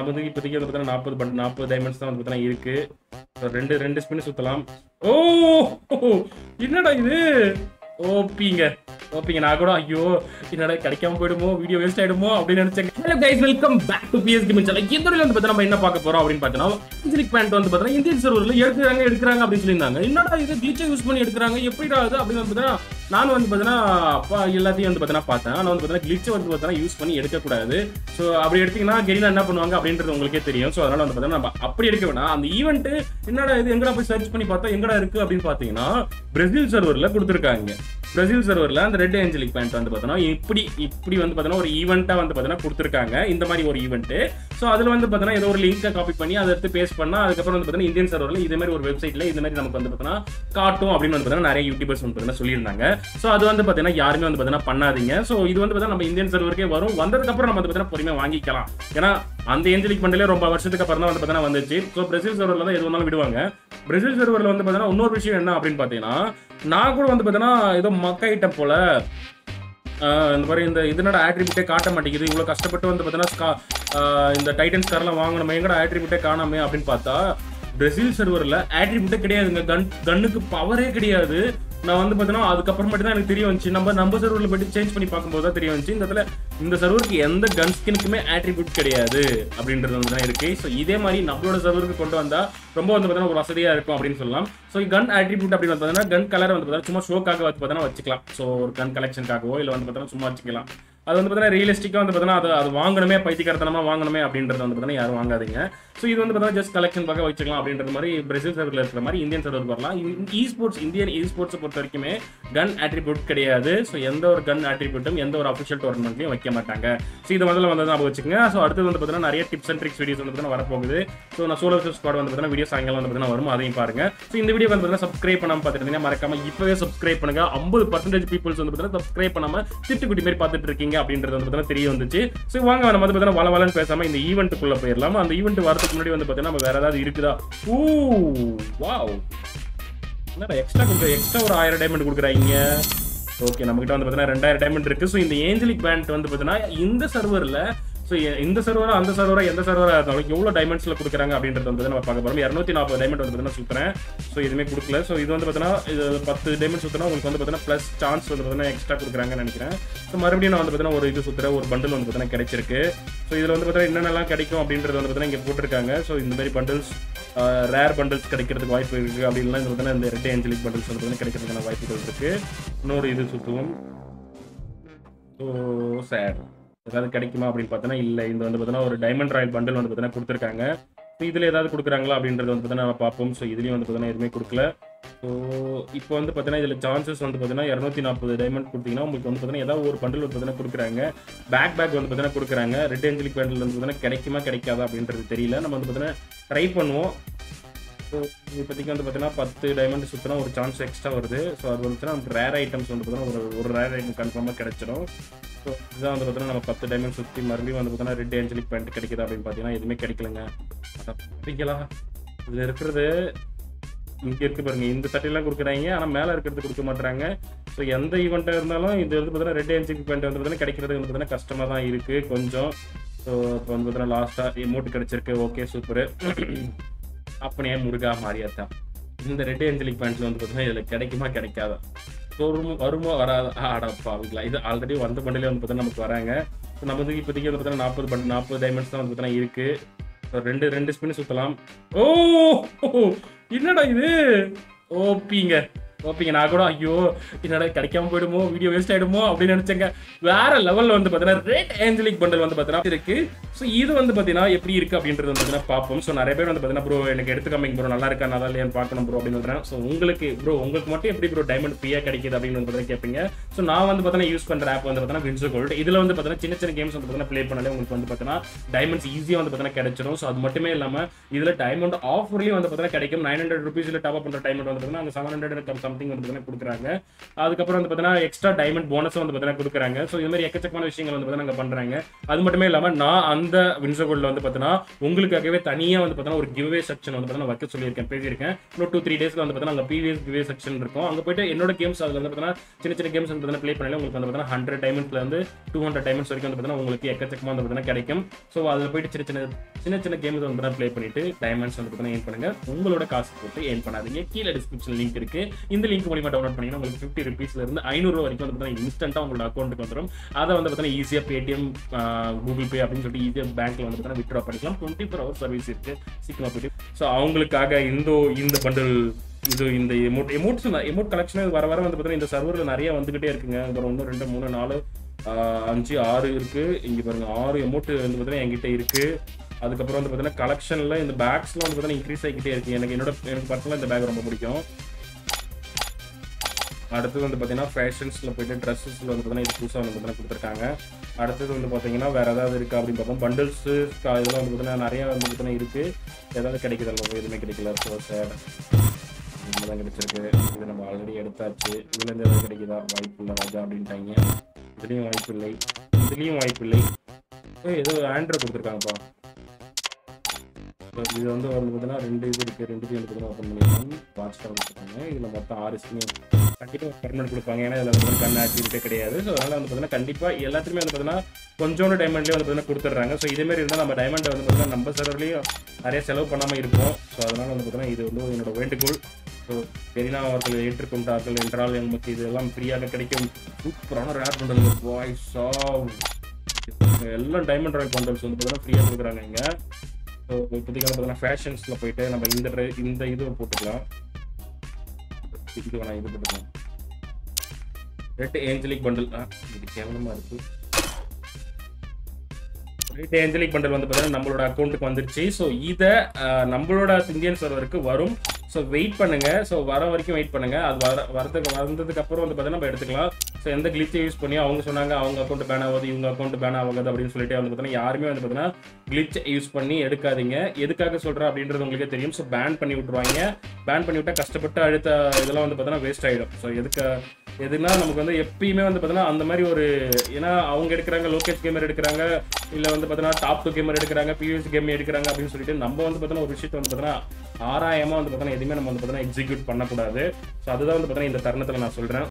நம்ம வந்து இப்போதைக்கு வந்து பார்த்தீங்கன்னா நாற்பது பட் நாற்பது டைமண்ட்ஸ் தான் வந்து பார்த்தீங்கன்னா இருக்கு. ரெண்டு ரெண்டு ஸ்பின் சுத்தலாம். ஓ என்னடா இது? ஓபிங்க ஓப்பிங்க நான் கூட ஐயோ என்னடா கிடைக்காம போயிடுமோ? வீடியோ வேஸ்ட் ஆயிடுமோ? அப்படின்னு நினைச்சேன் hello guys welcome back to PS game channel இந்த வந்து பார்த்தா நம்ம என்ன பார்க்க போறோம் அப்படின்னு பார்த்தோம்னா இன்ஜினிக் பேண்ட் வந்து பார்த்தா இந்தியன் சர்வரில் எடுக்கிறாங்க எடுக்கிறாங்க அப்படின்னு சொல்லியிருந்தாங்க. என்னடா இது கிளிச்சை யூஸ் பண்ணி எடுக்கிறாங்க? எப்படிடா அது அப்படின்னு வந்து பார்த்தா நான் வந்து பார்த்தீங்கன்னா அப்பா எல்லாத்தையும் வந்து பார்த்தீங்கன்னா பார்த்தேன். ஆனால் வந்து பார்த்தீங்கன்னா கிளிச்சை வந்து பார்த்தீங்கன்னா யூஸ் பண்ணி எடுக்கக்கூடாது. ஸோ அப்படி எடுத்தீங்கன்னா கெரினா என்ன பண்ணுவாங்க அப்படின்றது உங்களுக்கே தெரியும். ஸோ அதனால வந்து பார்த்தீங்கன்னா நம்ம அப்படி எடுக்க வேணாம். அந்த ஈவெண்ட் என்னடா இது எங்கடா போய் சர்ச் பண்ணி பார்த்தா எங்கடா இருக்கு அப்படின்னு பார்த்தீங்கன்னா பிரேசில் சர்வரில் கொடுத்துருக்காங்க. பிரேசில் சர்வரில் அந்த ரெட் ஏஞ்சலிக் பேண்ட் வந்து பார்த்தீங்கன்னா இப்படி இப்படி வந்து பார்த்தீங்கன்னா ஒரு ஈவெண்ட்டாக வந்து பார்த்தீங்கன்னா கொடுத்துருக்காங்க. இந்த மாதிரி ஒரு ஈவெண்ட் ஸோ அதில் வந்து பார்த்தீங்கன்னா ஏதோ ஒரு லிங்க்கை காப்பி பண்ணி அதை எடுத்து பேஸ்ட் பண்ணால் அதுக்கப்புறம் வந்து பார்த்தீங்கன்னா இந்தியன் சர்வரில் இதே மாதிரி ஒரு வெப்சைட்டில் இது மாதிரி நமக்கு வந்து பார்த்தீங்கன்னா காட்டும் அப்படின்னு வந்து பார்த்தீங்கன்னா நிறைய யூடியூபர்ஸ் வந்து பார்த்தீங்கன்னா சொல்லியிருந்தாங்க. ஸோ அது வந்து பார்த்தீங்கன்னா யாருமே வந்து பார்த்தீங்கன்னா பண்ணாதீங்க. ஸோ இது வந்து பார்த்தீங்கன்னா நம்ம இந்தியன் சர்வருக்கே வரும். வந்ததுக்கப்புறம் நம்ம வந்து பார்த்தீங்கன்னா பொறுமையாக வாங்கிக்கலாம். ஏன்னா அந்த ஏஞ்சலிக் பண்டிலே ரொம்ப வருஷத்துக்கு அப்புறம் தான் வந்து பார்த்தீங்கன்னா வந்துச்சு. ஸோ பிரேசில் சர்வரில் தான் எது வந்தாலும் விடுவாங்க. பிரேசில் சர்வரில் வந்து பார்த்தீங்கன்னா இன்னொரு விஷயம் என்ன அப்படின்னு பார்த்தீங்கன்னா நான் கூட வந்து பார்த்தீங்கன்னா ஏதோ மக்க ஐட்டம் போல இந்த மாதிரி இந்த இதனோட ஆட்ரிபியூட்டே காட்ட மாட்டேங்குது. இவ்வளோ கஷ்டப்பட்டு வந்து பார்த்தீங்கன்னா இந்த டைட்டன்ஸ் கார்லாம் வாங்கணுமே. எங்கட ஆட்ரிபியூட்டே காணாமே அப்படின்னு பார்த்தா பிரேசில் சர்வரில் ஆட்ரிபியூட்டே கிடையாதுங்க. கன் கண்ணுக்கு பவரே கிடையாது. நான் வந்து பார்த்தீங்கன்னா அதுக்கப்புறமேட்டு தான் எனக்கு தெரிய வந்துச்சு. நம்ம நம்ம சர்வரில் போயிட்டு சேஞ்ச் பண்ணி பார்க்கும்போது தான் தெரிய வந்துச்சு. இந்த இடத்துல இந்த சர்வருக்கு எந்த கன் ஸ்கினுக்குமே ஆட்ரிபியூட் கிடையாது அப்படின்றது வந்து தான் இருக்குது ஸோ இதே மாதிரி நம்மளோட சர்வருக்கு கொண்டு வந்தால் ரொம்ப வந்து பார்த்தீங்கன்னா ஒரு வசதியாக இருக்கும் அப்படின்னு சொல்லலாம். ஸோ கன் ஆட்ரிபியூட் அப்படின்னு வந்து பார்த்தீங்கன்னா கன் கலர் வந்து பார்த்தீங்கன்னா சும்மா ஷோக்காக வந்து பார்த்தீங்கன்னா வச்சுக்கலாம். ஸோ ஒரு கன் கலெக்ஷனுக்காகவோ இல்லை வந்து பார்த்தீங்கன்னா சும்மா வச்சுக்கலாம். அது வந்து பார்த்தீங்கன்னா ரியலிஸ்டிக்காக வந்து பார்த்தீங்கன்னா அது அது வாங்கணுமே பைத்தியக்காரத்தனமாக வாங்கணுமே அப்படின்றது வந்து பார்த்தீங்கன்னா யாரும் வாங்காதீங்க ஸோ இது வந்து பார்த்தீங்கன்னா ஜஸ்ட் கலெக்ஷன் பார்க்க வச்சுக்கலாம் அப்படின்றது மாதிரி பிரசில் சர்வரில் இருக்கிற மாதிரி இந்தியன் சர்வர் வரலாம் இ ஸ்போர்ட்ஸ் இந்தியன் இ ஸ்போர்ட்ஸை பொறுத்த வரைக்குமே கன் ஆட்ரிபியூட் கிடையாது ஸோ எந்த ஒரு கன் ஆட்ரிபியூட்டும் எந்த ஒரு அஃபிஷியல் டோர்னமெண்ட்லையும் வைக்க மாட்டாங்க ஸோ இது முதல்ல வந்து ஞாபகம் வச்சுக்கோங்க ஸோ அடுத்தது வந்து பார்த்தீங்கன்னா நிறைய டிப்ஸ் அண்ட் ட்ரிக்ஸ் வீடியோஸ் வந்து பார்த்தீங்கன்னா வரப்போகுது ஸோ நான் சோலோ ஸ்குவாட் வந்து பார்த்தீங்கன்னா வீடியோ சாயங்காலம் வந்து பார்த்தீங்கன்னா வரும் அதையும் பாருங்க ஸோ இந்த வீடியோ வந்து பார்த்தீங்கன்னா சப்ஸ்கிரைப் பண்ணாமல் பார்த்துட்டு மறக்காம இப்போவே சப்ஸ்கிரைப் பண்ணுங்க ஐம்பது பர்சன்டேஜ் பீப்புள்ஸ் வந்து பார்த்தீங்கன்னா சப்ஸ்கிரைப் பண்ணாமல் திட்டுக்குட்டி மாதிரி பார்த்துட்டு இருக்கீங்க அப்படின்றது வந்து பார்த்தீங்கன்னா தெரிய வந்துச்சு. ஸோ வாங்க நம்ம வந்து பார்த்தீங்கன்னா வள வளன்னு பேசாம இந்த ஈவெண்ட்டுக்குள்ளே போயிடலாம்? அந்த ஈவெண்ட் வரதுக்கு முன்னாடி வந்து பார்த்தீங்கன்னா நம்ம வேற ஏதாவது இருக்குதா? ஊ வாவ் என்னடா எக்ஸ்ட்ரா கொஞ்சம் எக்ஸ்ட்ரா ஒரு ஆயிரம் டைமண்ட் கொடுக்குறாங்க ஓகே நம்மகிட்ட வந்து பார்த்தீங்கன்னா ரெண்டாயிரம் டைமண்ட் இருக்கு. ஸோ இந்த ஏஞ்சலிக் பேண்ட் வந்து பார்த்தீங்கன்னா இந்த சர்வரில் ஸோ இந்த சர்வரா அந்த சர்வரா எந்த சர்வரா இருந்தாலும் எவ்வளோ டைமண்ட்ஸில் கொடுக்குறாங்க அப்படின்றது வந்து நம்ம பார்க்க போகிறோம் இரநூத்தி நாற்பது டைமண்ட் வந்து பார்த்தீங்கன்னா சுற்றுறேன் ஸோ எதுவுமே கொடுக்கல. ஸோ இது வந்து பார்த்தீங்கன்னா இது பத்து டைமண்ட் சுற்றினா உங்களுக்கு வந்து பார்த்தீங்கன்னா ப்ளஸ் சான்ஸ் வந்து பார்த்தீங்கன்னா எக்ஸ்ட்ரா கொடுக்குறாங்கன்னு நினைக்கிறேன். ஸோ மறுபடியும் நான் வந்து பார்த்தீங்கன்னா ஒரு இது சுற்றுற ஒரு பண்டில் வந்து பார்த்தீங்கன்னா கிடைச்சிருக்கு. ஸோ இதில் வந்து பார்த்தீங்கன்னா என்னென்னலாம் கிடைக்கும் அப்படின்றது வந்து பார்த்தீங்கன்னா இங்கே போட்டிருக்காங்க. ஸோ இந்த மாதிரி பண்டில்ஸ் ரேர் பண்டில்ஸ் கிடைக்கிறதுக்கு வாய்ப்பு இருக்குது அப்படின்லாம் இல்லைன்னா இந்த பார்த்தீங்கன்னா இந்த ரெட் ஏஞ்சலிக் பண்டில்ஸ் வந்து பார்த்தீங்கன்னா கிடைக்கிறதுக்கான வாய்ப்புகள் இருக்குது இன்னொரு இது சுற்றுவோம் ஸோ சேட் ஏதாவது கிடைக்குமா அப்படின்னு பார்த்தோன்னா இல்லை. இந்த வந்து பார்த்தீங்கன்னா ஒரு டைமண்ட் ராயல் பண்டில் வந்து பார்த்தீங்கன்னா கொடுத்துருக்காங்க. ஸோ இதில் ஏதாவது கொடுக்குறாங்களா அப்படின்றது வந்து பார்த்தீங்கன்னா நம்ம பார்ப்போம். ஸோ இதுலேயும் வந்து பார்த்தீங்கன்னா எதுவுமே கொடுக்கல. ஸோ இப்போ வந்து பார்த்தீங்கன்னா இதில் சான்சஸ் வந்து பார்த்தீங்கன்னா இரநூத்தி நாற்பது டைமண்ட் கொடுத்தீங்கன்னா உங்களுக்கு வந்து பார்த்தீங்கன்னா ஏதாவது ஒரு பண்டில் வந்து பார்த்தீங்கன்னா கொடுக்குறாங்க. பேக் பேக் வந்து பார்த்தீங்கன்னா கொடுக்குறாங்க. ரெட் ஏஞ்சலிக் பண்டில் வந்து பார்த்தீங்கன்னா கிடைக்குமா கிடைக்காதா அப்படின்றது தெரியல. நம்ம வந்து பார்த்தீங்கன்னா ட்ரை பண்ணுவோம். இப்போதைக்கு வந்து பார்த்தீங்கன்னா பத்து டைமண்ட் சுற்றினா ஒரு சான்ஸ் எக்ஸ்ட்ரா வருது. ஸோ அது வந்துச்சுன்னா நமக்கு ரேர் ஐட்டம்ஸ் வந்து பார்த்தீங்கன்னா ஒரு ஒரு ரேர் ஐட்டம் கன்ஃபார்மாக கிடைச்சிடும் ஸோ இதுதான் வந்து பார்த்தீங்கன்னா நம்ம பத்து டைமண்ட் சுற்றி மறுபடியும் வந்து பார்த்தீங்கன்னா ரெட் ஏஞ்சலிக் பேண்ட் கிடைக்குது அப்படின்னு பார்த்தீங்கன்னா எதுவுமே கிடைக்கலங்க. அப்படிங்களா இதில் இருக்கிறது இங்கே இருக்கு பாருங்க. இந்த சட்டையெல்லாம் கொடுக்குறாங்க. ஆனால் மேலே இருக்கிறது கொடுக்க மாட்டுறாங்க ஸோ எந்த ஈவெண்ட்டாக இருந்தாலும் இது வந்து பார்த்தீங்கன்னா ரெட் ஏஞ்சலிக் பேண்ட் வந்து பார்த்தீங்கன்னா கிடைக்கிறது வந்து பார்த்தீங்கன்னா கஷ்டமாக தான் இருக்குது கொஞ்சம். ஸோ இப்போ வந்து பார்த்தீங்கன்னா லாஸ்ட்டாக எமௌண்ட் கிடச்சிருக்கு. ஓகே சூப்பர் அப்படியே முருகா மாரியாத்தா இந்த ரெட் ஏஞ்சலிக் பேண்ட்ஸ் வந்து பார்த்தீங்கன்னா இதில் கிடைக்குமா கிடைக்காதா? வருமோ வருமோ வராது? ஆடப்பா அவங்களா இது ஆல்ரெடி வந்த பண்டிலே வந்து பார்த்தீங்கன்னா நமக்கு வராங்க. ஸோ நம்ம வந்து இப்போதைக்கு வந்து பார்த்தீங்கன்னா நாற்பது பண்ட் நாற்பது டைமண்ட்ஸ் தான் வந்து பார்த்தீங்கன்னா இருக்குது ரெண்டு ரெண்டு ஸ்பின் சுற்றலாம் ஓ என்னடா இது? ஓபிங்க ஓபிங்க நான் கூட ஐயோ என்னடா கிடைக்காம போயிடுமோ வீடியோ வேஸ்ட் ஆயிடுமோ அப்படின்னு நினைச்சேங்க வேற லெவல்ல வந்து பாத்தீங்கன்னா ரெட் ஏஞ்சலிக் பண்டல் வந்து பாத்தீங்கன்னா இருக்கு ஸோ இது வந்து பாத்தீங்கன்னா எப்படி இருக்கு அப்படின்றது வந்து பார்த்தீங்கன்னா பார்ப்போம் ஸோ நிறைய பேர் வந்து பாத்தீங்கன்னா ப்ரோ எனக்கு எடுத்து காமிங்க ப்ரோ நல்லா இருக்கா நல்லா இல்லையான்னு பார்க்கணும் ப்ரோ அப்படின்னு சொல்றேன் ஸோ உங்களுக்கு ப்ரோ உங்களுக்கு மட்டும் எப்படி ப்ரோ டைமண்ட் ஃப்ரீயா கிடைக்குது அப்படின்னு வந்து கேட்பீங்க ஸோ நான் வந்து பாத்தீங்கன்னா யூஸ் பண்ற ஆப் வந்து பார்த்தீங்கன்னா வின்சோ கோல்ட் இதுல வந்து பாத்தீங்கன்னா சின்ன சின்ன கேம்ஸ் வந்து பாத்தீங்கன்னா ப்ளே பண்ணாலே உங்களுக்கு வந்து பாத்தீங்கன்னா டைமண்ட்ஸ் ஈஸியாக வந்து பார்த்தீங்கன்னா கிடைச்சிடும் ஸோ அது மட்டுமே இல்லாமல் இதில் டைமண்ட் ஆஃபர்லயும் வந்து பாத்தீங்கன்னா கிடைக்கும் நைன் ஹண்ட்ரட் ருபீஸில் டாப் பண்ணுற டைமண்ட் வந்து பாத்தீங்கன்னா அந்த செவன் ஹண்ட்ரட் சம்திங் வந்து பார்த்தீங்கன்னா கொடுக்குறாங்க அதுக்கப்புறம் வந்து பார்த்தீங்கன்னா எக்ஸ்ட்ரா டைமண்ட் போனஸ் வந்து பார்த்தீங்கன்னா கொடுக்குறாங்க ஸோ இது மாதிரி எக்கச்சக்கமான விஷயங்கள் வந்து பார்த்தீங்கன்னா நாங்கள் பண்ணுறாங்க அது மட்டுமே இல்லாமல் நான் அந்த வின்சோகோல்டில் வந்து பார்த்தீங்கன்னா உங்களுக்காகவே தனியாக வந்து பார்த்தீங்கன்னா ஒரு கிவ்வே செக்ஷன் வந்து பார்த்தீங்கன்னா வைக்க சொல்லியிருக்கேன் பேசியிருக்கேன் இன்னும் டூ த்ரீ டேஸ்ல வந்து பார்த்தீங்கன்னா அங்கே பிவிஎஸ் கிவ்வே செக்ஷன் இருக்கும் அங்கே போயிட்டு என்னோட கேம்ஸ் அதில் வந்து பார்த்தீங்கன்னா சின்ன சின்ன கேம்ஸ் வந்து பார்த்தீங்கன்னா ப்ளே பண்ணல உங்களுக்கு வந்து பார்த்தீங்கன்னா ஹண்ட்ரட் டைமண்ட்லேருந்து டூ ஹண்ட்ரட் டைமண்ட்ஸ் வரைக்கும் வந்து பார்த்தீங்கன்னா உங்களுக்கு எக்கச்சக்கமாக வந்து பார்த்தீங்கன்னா கிடைக்கும் ஸோ அதில் போயிட்டு சின்ன சின்ன சின்ன சின்ன கேம்ஸ் வந்து பார்த்தீங்கன்னா ப்ளே பண்ணிட்டு டைமண்ட்ஸ் வந்து பார்த்தீங்கன்னா ஏன் பண்ணுங்க உங்களோட காசு போட்டு ஏன் பண்ணாதீங்க கீழே டிஸ்கிரிப்ஷன் லிங்க் இருக்கு இந்த லிங்க் மூலியமா டவுன்லோட் பண்ணீங்கன்னா உங்களுக்கு ஃபிஃப்டி ருபீஸ்ல இருந்து ஐநூறுரூவா வரைக்கும் வந்து பார்த்தீங்கன்னா இன்ஸ்டன்ட்டாக உங்களோட அக்கௌண்ட்டுக்கு வந்துடும் அதை வந்து பார்த்தீங்கன்னா ஈஸியாக பேடிஎம் கூகுள் பே அப்படின்னு சொல்லிட்டு ஈஸியாக பேங்க்ல வந்து பார்த்தீங்கன்னா வித்ட்ரா பண்ணிக்கலாம். டுவெண்ட்டி ஃபோர் ஹவர் சர்வீஸ் இருக்கு. சீக்கிரமா போயிட்டு. ஸோ அவங்களுக்காக இந்த இந்த பண்டல் இது இந்த எமோட் எமோட்ஸ் எமோட் கலெக்ஷன் வர வர வந்து பார்த்தீங்கன்னா இந்த சர்வரில் நிறைய வந்துகிட்டே இருக்குங்க. அப்புறம் ஒன்று ரெண்டு மூணு நாலு அஞ்சு ஆறு இருக்கு. இங்க பாருங்க ஆறு எமௌண்ட் வந்து பார்த்தீங்கன்னா என்கிட்ட இருக்கு. அதுக்கப்புறம் வந்து பார்த்தீங்கன்னா கலெக்ஷனில் இந்த பேக்ஸ்லாம் வந்து பார்த்தீங்கன்னா இன்க்ரீஸ் ஆகிக்கிட்டே இருக்கு. எனக்கு என்னோட எனக்கு பர்சனலாக இந்த பேக் ரொம்ப பிடிக்கும். அடுத்தது வந்து பார்த்தீங்கன்னா ஃபேஷன்ஸில் போயிட்டு ட்ரெஸ்ஸஸில் வந்து பார்த்தீங்கன்னா இது புதுசாக வந்து பார்த்தீங்கன்னா கொடுத்துருக்காங்க. அடுத்தது வந்து பார்த்தீங்கன்னா வேறு ஏதாவது இருக்கா அப்படின்னு பார்த்தோம் பண்டில்ஸு இதெல்லாம் வந்து பார்த்தீங்கன்னா நிறையா வந்து பார்த்தீங்கன்னா இருக்குது ஏதாவது கிடைக்குதல்ல எதுவுமே கிடைக்கல ஸோ சேட் தான் கிடைச்சிருக்கு. இது நம்ம ஆல்ரெடி எடுத்தாச்சு. இதுலேருந்து எதாவது கிடைக்குதா? வாய்ப்பு இல்லை ராஜா அப்படின்ட்டாங்க. இதுலேயும் வாய்ப்பு இல்லை. இதுலேயும் வாய்ப்பு இல்லை. ஏதோ ஆண்ட்ராய்ட் கொடுத்துருக்காங்கப்பா. இது வந்து வந்து பார்த்தீங்கன்னா ரெண்டு இது இருக்குது ரெண்டு எடுத்து பார்த்தீங்கன்னா ஓப்பன் பண்ணிக்கலாம் வாட்ச் டவர் கொடுத்துருக்காங்க இதில் மொத்தம் ஆறு ஸ்கீம் கண்டிப்பாக பர்மனெண்ட் கொடுப்பாங்க. ஏன்னா இதில் வந்து கண் ஆக்டிவிட்டே கிடையாது. ஸோ அதனால் வந்து பார்த்தீங்கன்னா கண்டிப்பாக எல்லாத்துக்குமே வந்து பார்த்தீங்கன்னா கொஞ்சோண்டு டைமண்ட்லேயே வந்து பார்த்தீங்கன்னா கொடுத்துட்றாங்க. ஸோ இதேமாதிரி இருந்தால் நம்ம டைமண்டை வந்து பார்த்தீங்கன்னா நம்ம செலவுலேயும் நிறைய செலவு பண்ணாமல் இருப்போம். ஸோ அதனால் வந்து பார்த்தீங்கன்னா இது வந்து என்னோட வேண்டுகோள். ஸோ பெரினா அவர்கள் ஏற்றுக்கொண்டார்கள் என்றால் நமக்கு இதெல்லாம் ஃப்ரீயாக கிடைக்கும். சூப்பரான ரேர் பண்டல் வாய்ஸ் எல்லாம் டைமண்ட் ராயல் பண்டல்ஸ் வந்து பார்த்தீங்கன்னா ஃப்ரீயாக கொடுக்குறாங்க இங்கே. ஸோ இப்போதைக்கு பார்த்தீங்கன்னா ஃபேஷன்ஸில் போயிட்டு நம்ம இந்த இந்த இது போட்டுக்கலாம். இது வேணாம் இது போட்டுக்கலாம். ரெட் ஏஞ்சலிக் பண்டல் இது கேவலமாக இருக்கு. ரெட் ஏஞ்சலிக் பண்டல் வந்து பார்த்தீங்கன்னா நம்மளோட அக்கௌண்ட்டுக்கு வந்துருச்சு. ஸோ இதை நம்மளோட இந்தியன் சர்வருக்கு வரும். ஸோ வெயிட் பண்ணுங்க. ஸோ வர வரைக்கும் வெயிட் பண்ணுங்க. அது வர வரதுக்கு வந்ததுக்கு அப்புறம் வந்து பார்த்தீங்கன்னா நம்ம எடுத்துக்கலாம். ஸோ எந்த கிளிச்சை யூஸ் பண்ணி அவங்க சொன்னாங்க அவங்க அக்கௌண்ட் பேன் ஆகுது இவங்க அக்கௌண்ட் பேன் ஆகுது அப்படின்னு சொல்லிட்டு வந்து பார்த்தீங்கன்னா யாருமே வந்து பார்த்தீங்கன்னா கிளிச் யூஸ் பண்ணி எடுக்காதீங்க. எதுக்காக சொல்கிறேன் அப்படின்றது உங்களுக்கே தெரியும். ஸோ பேன் பண்ணி விட்ருவாங்க பேன் பண்ணி விட்டால் கஷ்டப்பட்டு அழுத்த இதெல்லாம் வந்து பார்த்தீங்கன்னா வேஸ்ட் ஆகிடும் ஸோ எதுக்கு எதுனா நமக்கு வந்து எப்பயுமே வந்து பார்த்தீங்கன்னா அந்த மாதிரி ஒரு ஏன்னா அவங்க எடுக்கிறாங்க லோகேஷ் கேமர் எடுக்கிறாங்க இல்லை வந்து பார்த்தீங்கன்னா டாப் டூ கேமர் எடுக்கிறாங்க பியூஎஸ் கேம் எடுக்கிறாங்க அப்படின்னு சொல்லிட்டு நம்ம வந்து பார்த்தீங்கன்னா ஒரு விஷயத்தை வந்து பார்த்தீங்கன்னா ஆராயமாக வந்து பார்த்தீங்கன்னா எதுவுமே நம்ம வந்து பார்த்தீங்கன்னா எக்ஸிக்யூட் பண்ணக்கூடாது. ஸோ அதுதான் வந்து பார்த்தீங்கன்னா இந்த தருணத்தில் நான் சொல்கிறேன்